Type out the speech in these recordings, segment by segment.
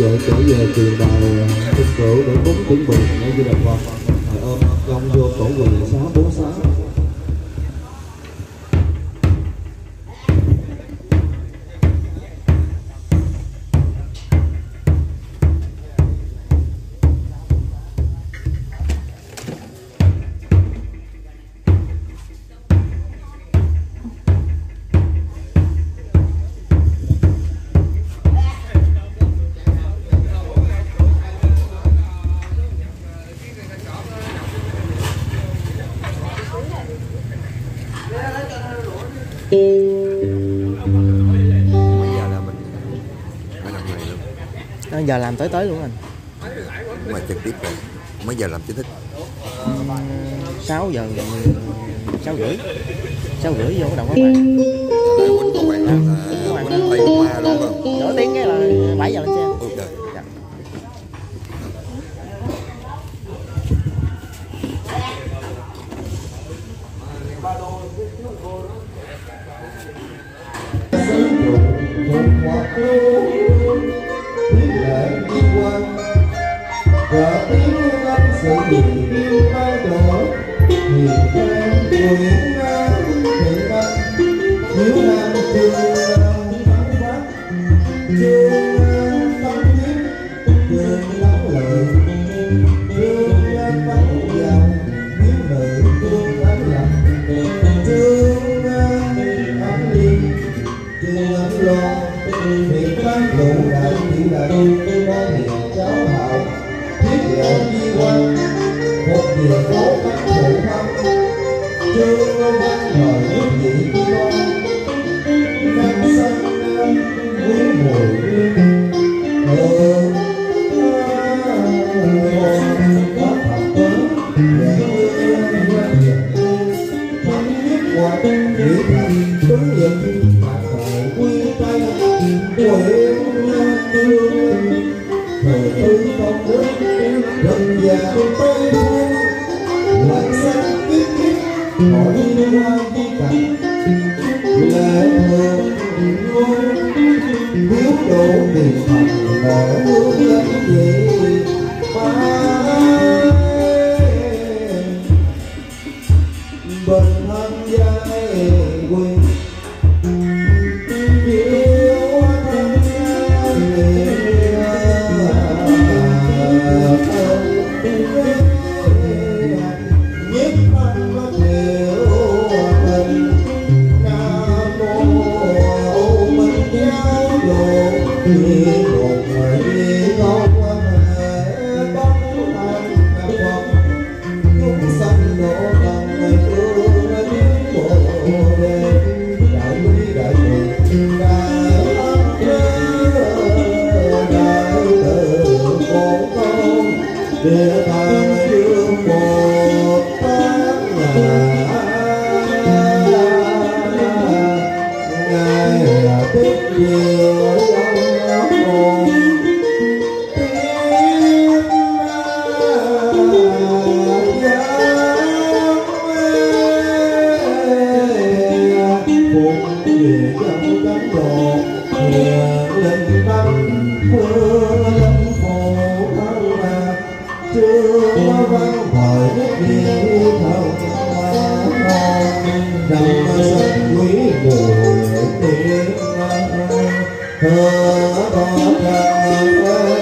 vợ trở về trường đào thích cửu để cúng tiếng bụng ở với đạo phật giờ là mình phải làm này luôn giờ làm tới tới luôn anh. Mà trực tiếp rồi. Mấy giờ làm chính thức. Sáu giờ sáu rưỡi. Sáu rưỡi vô bắt đầu các bạn. Đây bạn là quýnh Tây luôn rồi acompanha. thơ thơ thơ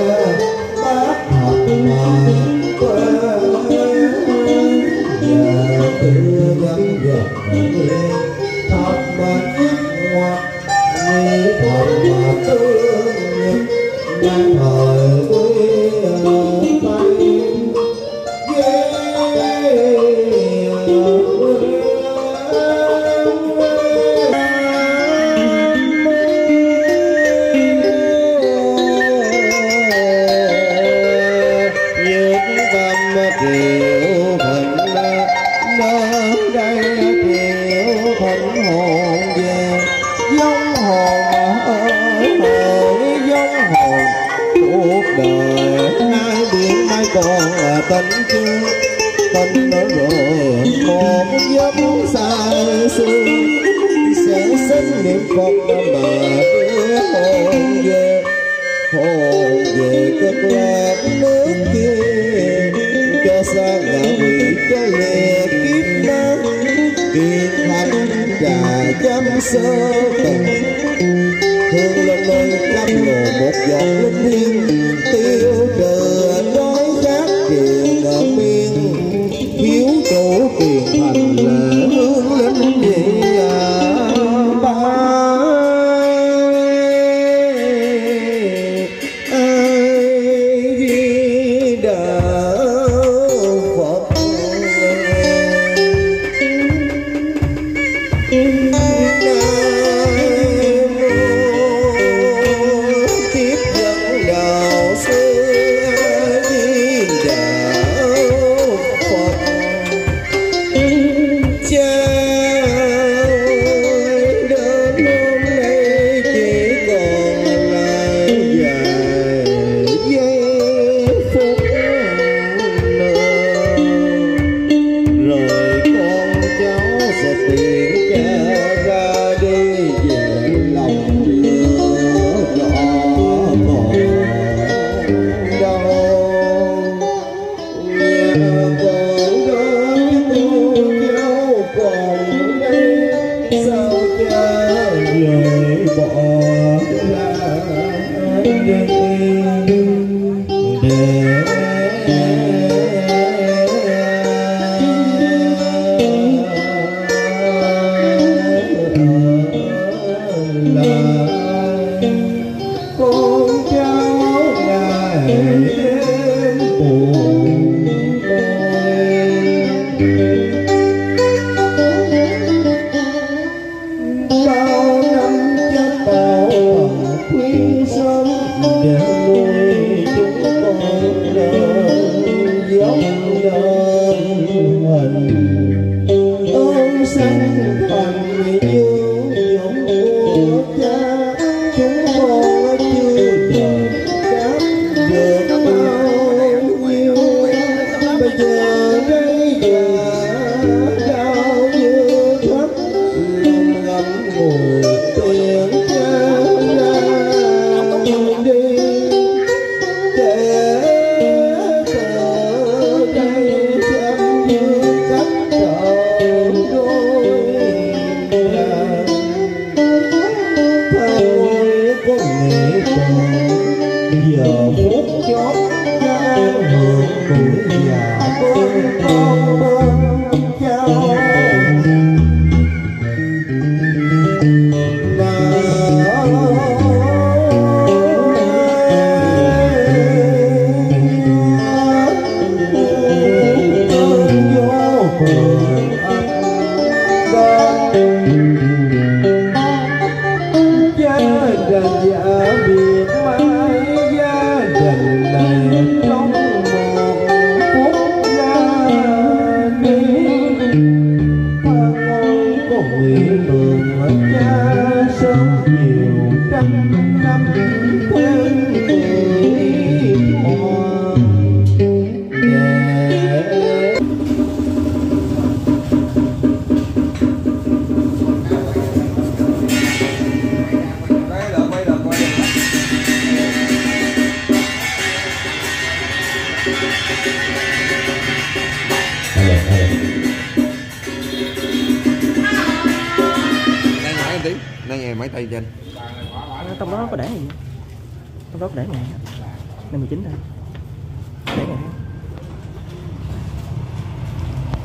chua tình nở rồi một giấc xa xưa. Sẽ sinh niệm phật mà đưa hồn về. Hồn về cực lạc nước kia. Cho sang ngã quỷ cho lìa kiếp nắng. Kiệt thành trà chấm sơ thương lên nơi cắm một giọt linh thiêng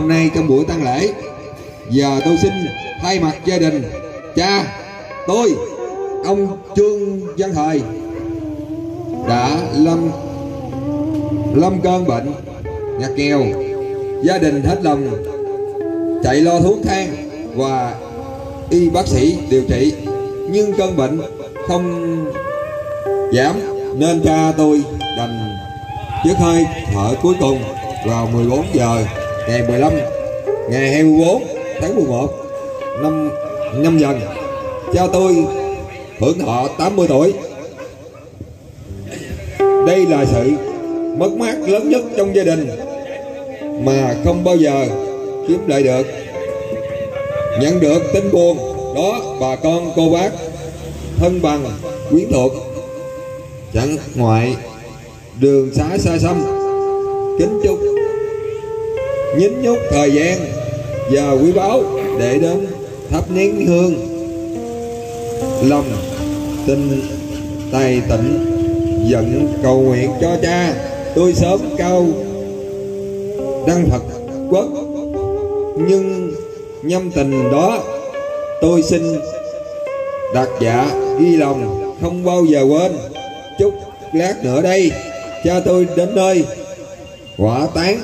Hôm nay trong buổi tang lễ. Giờ tôi xin thay mặt gia đình, Cha, Tôi, Ông Trương Văn Thời, Đã lâm Lâm cơn bệnh, Ngặt nghèo. Gia đình hết lòng Chạy lo thuốc thang Và y bác sĩ điều trị. Nhưng cơn bệnh không giảm Nên cha tôi đành Trước hơi thở cuối cùng vào 14 giờ ngày 15 ngày 24 tháng 11 năm năm dần. Cho tôi hưởng thọ 80 tuổi. Đây là sự mất mát lớn nhất trong gia đình mà không bao giờ kiếm lại được. Nhận được tin buồn đó, bà con, cô bác, thân bằng, quyến thuộc, chẳng ngoại, đường xá xa xăm, kính chúc nhín nhúc thời gian. Và quý báu để đến thắp nén hương. Lòng tình tài tịnh, giận cầu nguyện cho cha. Tôi sớm cao đăng Phật quốc. Nhưng nhâm tình đó, tôi xin đặt dạ ghi lòng, không bao giờ quên. Chút lát nữa đây, cha tôi đến nơi. Quả tán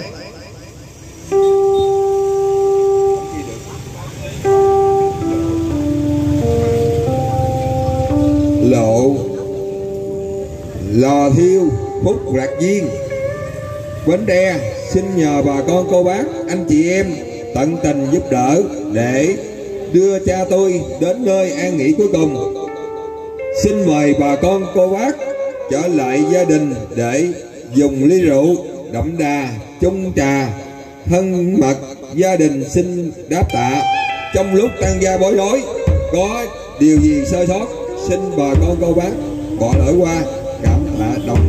lộ. Lò thiêu phúc lạc viên. Bến tre, xin nhờ bà con cô bác, anh chị em, tận tình giúp đỡ để đưa cha tôi đến nơi an nghỉ cuối cùng. Xin mời bà con cô bác trở lại gia đình để dùng ly rượu, đậm đà, chung trà. Thân mật, gia đình xin đáp tạ. Trong lúc tăng gia bối rối, có điều gì sơ sót? Xin bà con cô bác bỏ lỡ qua. Cảm tạ đồng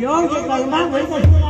有，这 cái!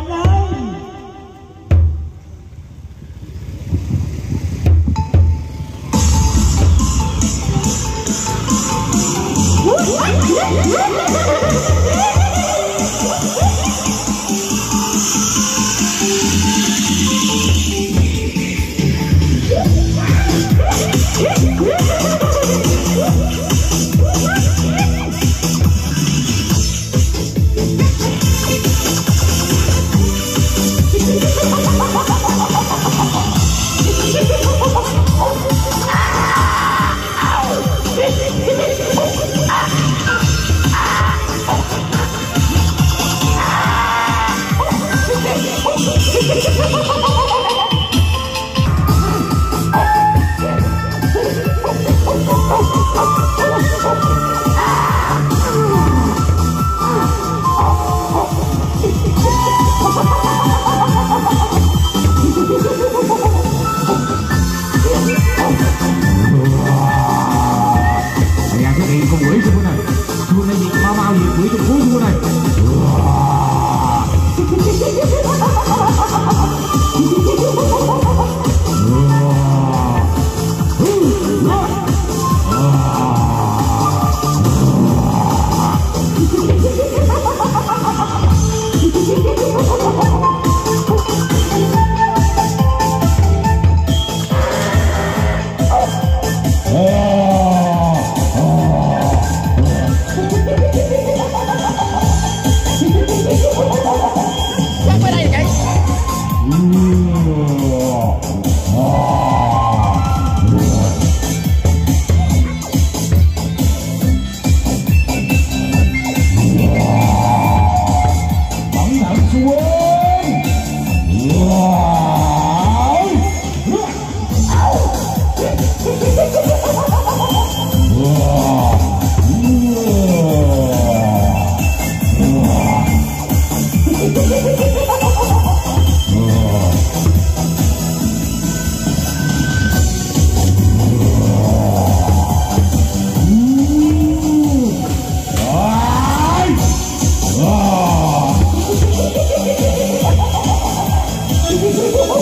Oh,